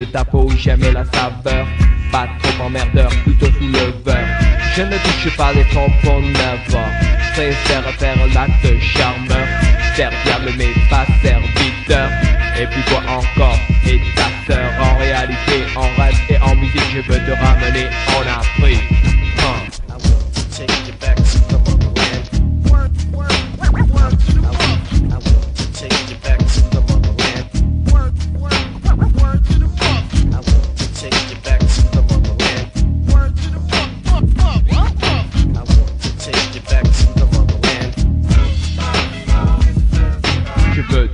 de ta peau, j'aime la saveur. Pas trop emmerdeur, plutôt sous le beurre. Je ne touche pas les pompons never. Préfère faire l'acte charmeur. Serviable mais pas serviteur. Et puis quoi encore Et ta en réalité, en rêve et en musique, je veux te ramener en Afrique.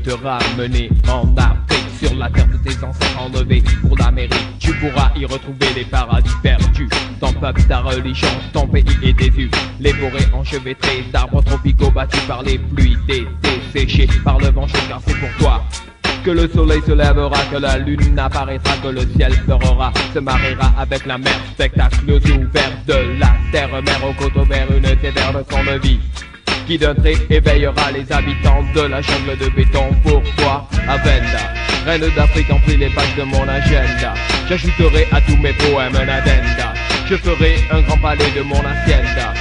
Te ramener en Afrique Sur la terre de tes ancêtres enlevés pour l'Amérique. Tu pourras y retrouver les paradis perdus Ton peuple, ta religion, ton pays est désu Les forêts enchevêtrées d'arbres tropicaux battus par les pluies D'été séchés par le vent chaud car c'est pour toi que le soleil se lèvera, que la lune apparaîtra, que le ciel pleurera, se mariera avec la mer. Spectacle ouvert de la terre, mer aux côtes vers une terre de son vie qui d'un trait éveillera les habitants de la jungle de béton. Pour toi, Avenda, reine d'Afrique, emplis les pages de mon agenda. J'ajouterai à tous mes poèmes un addenda. Je ferai un grand palais de mon hacienda.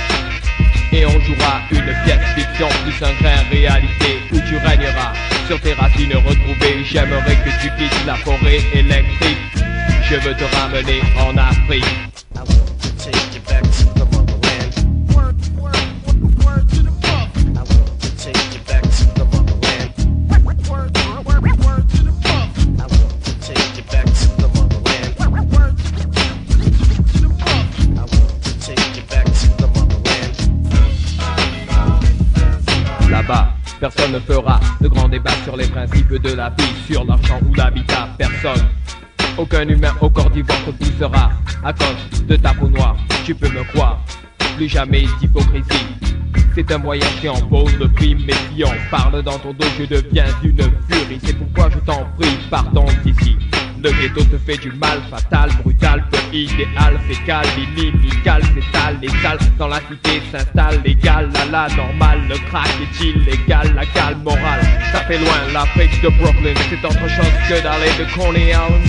Et on jouera une pièce fiction plus un grain réalité où tu régneras sur tes racines retrouvées. J'aimerais que tu quittes la forêt électrique. Je veux te ramener en Afrique. Personne ne fera de grand débat sur les principes de la vie, sur l'argent ou l'habitat. Personne, aucun humain au corps d'ivoire te poussera à cause de ta peau noire. Tu peux me croire, plus jamais d'hypocrisie. C'est un voyage qui en pose le prix, mais si on parle dans ton dos, je deviens une furie. C'est pourquoi je t'en prie, partons d'ici. Le ghetto te fait du mal, fatal, brutal, peu idéal, fécal, inimical, les salles dans la cité s'installe, légal, la la, normal, le crack est illégal, la cale morale, ça fait loin, l'Afrique de Brooklyn, c'est autre chose que d'aller de Coney Island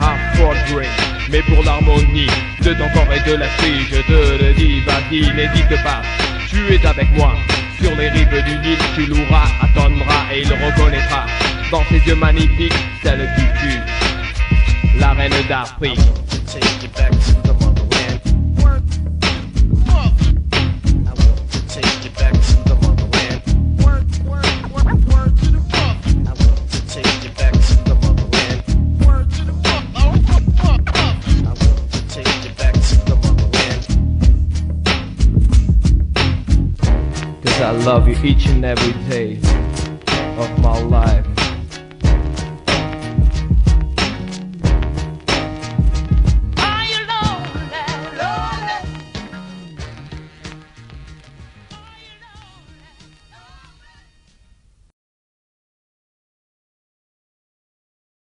à Fort Greene. Mais pour l'harmonie de ton corps et de l'esprit, je te le dis, vas-y, n'hésite pas, tu es avec moi. Sur les rives du Nil, tu ton bras et il reconnaîtra dans ses yeux magnifiques celle qui fut la reine take you back to the motherland. I want to take you back to the motherland. Work, work, work, work to the fuck. I want to take you back to the motherland. To the. I want to take you back to the motherland. Cause I love you each and every day of my life.